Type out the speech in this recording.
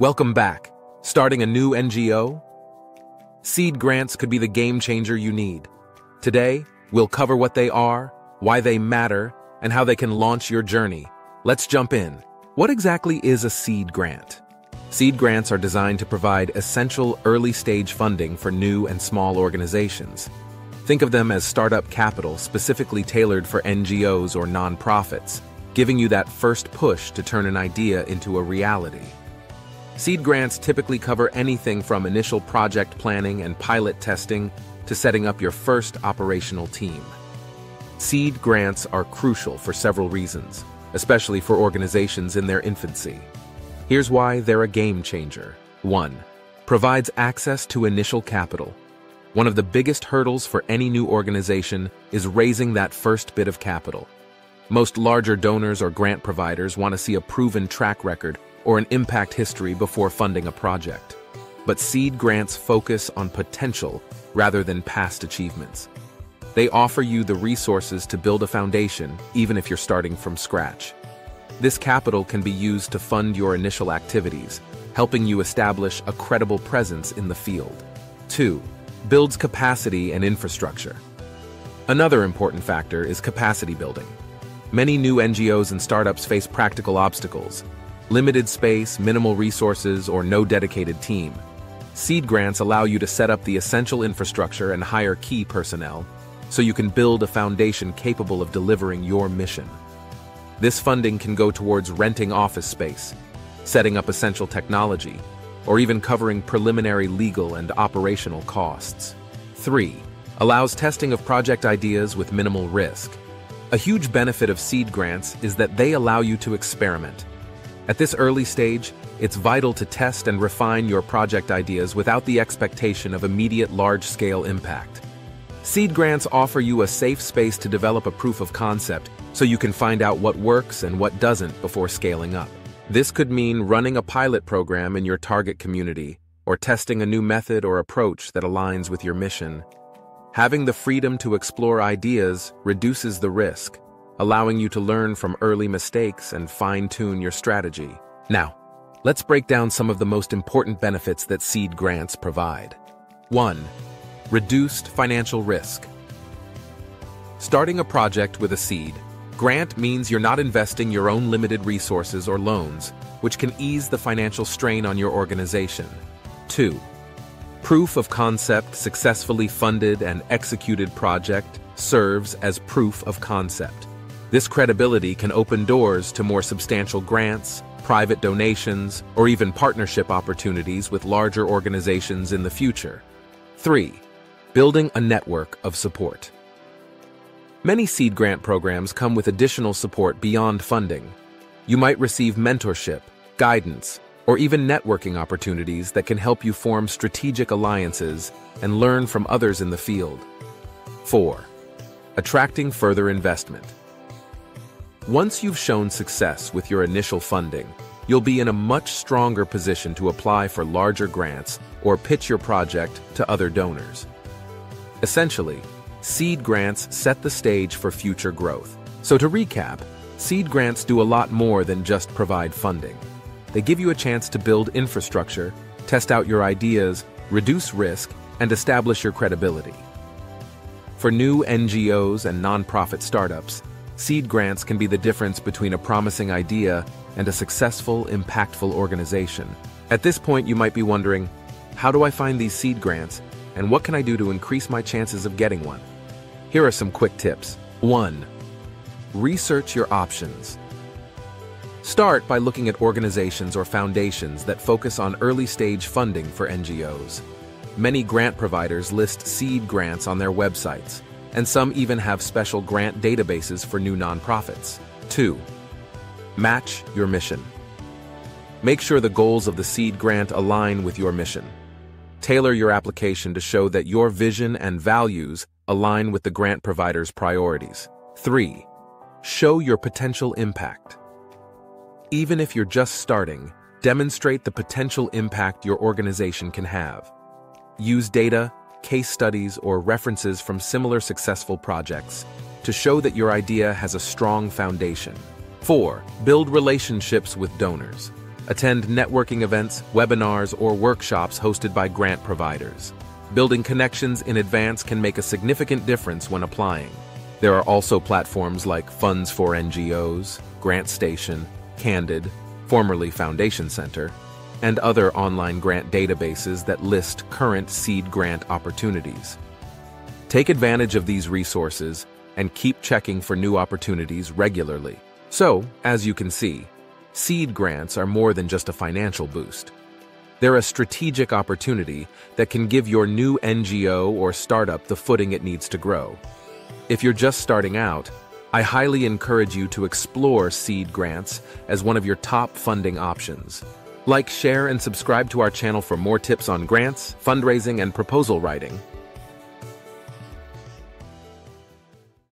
Welcome back. Starting a new NGO? Seed grants could be the game changer you need. Today, we'll cover what they are, why they matter, and how they can launch your journey. Let's jump in. What exactly is a seed grant? Seed grants are designed to provide essential early-stage funding for new and small organizations. Think of them as startup capital specifically tailored for NGOs or nonprofits, giving you that first push to turn an idea into a reality. Seed grants typically cover anything from initial project planning and pilot testing to setting up your first operational team. Seed grants are crucial for several reasons, especially for organizations in their infancy. Here's why they're a game changer. 1. Provides access to initial capital. One of the biggest hurdles for any new organization is raising that first bit of capital. Most larger donors or grant providers want to see a proven track record or an impact history before funding a project. But seed grants focus on potential rather than past achievements. They offer you the resources to build a foundation, even if you're starting from scratch. This capital can be used to fund your initial activities, helping you establish a credible presence in the field. 2. Builds capacity and infrastructure. Another important factor is capacity building. Many new NGOs and startups face practical obstacles, limited space, minimal resources, or no dedicated team. Seed grants allow you to set up the essential infrastructure and hire key personnel, so you can build a foundation capable of delivering your mission. This funding can go towards renting office space, setting up essential technology, or even covering preliminary legal and operational costs. 3. Allows testing of project ideas with minimal risk. A huge benefit of seed grants is that they allow you to experiment. At this early stage, it's vital to test and refine your project ideas without the expectation of immediate large-scale impact. Seed grants offer you a safe space to develop a proof of concept so you can find out what works and what doesn't before scaling up. This could mean running a pilot program in your target community or testing a new method or approach that aligns with your mission. Having the freedom to explore ideas reduces the risk, allowing you to learn from early mistakes and fine-tune your strategy. Now, let's break down some of the most important benefits that seed grants provide. 1. Reduced financial risk. Starting a project with a seed, grant means you're not investing your own limited resources or loans, which can ease the financial strain on your organization. 2. Proof of concept successfully funded and executed project serves as proof of concept. This credibility can open doors to more substantial grants, private donations, or even partnership opportunities with larger organizations in the future. 3 building a network of support. Many seed grant programs come with additional support beyond funding. You might receive mentorship, guidance, or even networking opportunities that can help you form strategic alliances and learn from others in the field. 4. Attracting further investment. Once you've shown success with your initial funding, you'll be in a much stronger position to apply for larger grants or pitch your project to other donors. Essentially, seed grants set the stage for future growth. So to recap, seed grants do a lot more than just provide funding. They give you a chance to build infrastructure, test out your ideas, reduce risk, and establish your credibility. For new NGOs and nonprofit startups, seed grants can be the difference between a promising idea and a successful, impactful organization. At this point, you might be wondering, how do I find these seed grants and what can I do to increase my chances of getting one? Here are some quick tips. 1. Research your options. Start by looking at organizations or foundations that focus on early-stage funding for NGOs. Many grant providers list seed grants on their websites, and some even have special grant databases for new nonprofits. 2. Match your mission. Make sure the goals of the seed grant align with your mission. Tailor your application to show that your vision and values align with the grant provider's priorities. 3. Show your potential impact. Even if you're just starting, demonstrate the potential impact your organization can have. Use data, case studies, or references from similar successful projects to show that your idea has a strong foundation. 4. Build relationships with donors. Attend networking events, webinars, or workshops hosted by grant providers. Building connections in advance can make a significant difference when applying. There are also platforms like Funds for NGOs, GrantStation, Candid, formerly Foundation Center, and other online grant databases that list current seed grant opportunities. Take advantage of these resources and keep checking for new opportunities regularly. So, as you can see, seed grants are more than just a financial boost. They're a strategic opportunity that can give your new NGO or startup the footing it needs to grow. If you're just starting out, I highly encourage you to explore seed grants as one of your top funding options. Like, share, and subscribe to our channel for more tips on grants, fundraising, and proposal writing.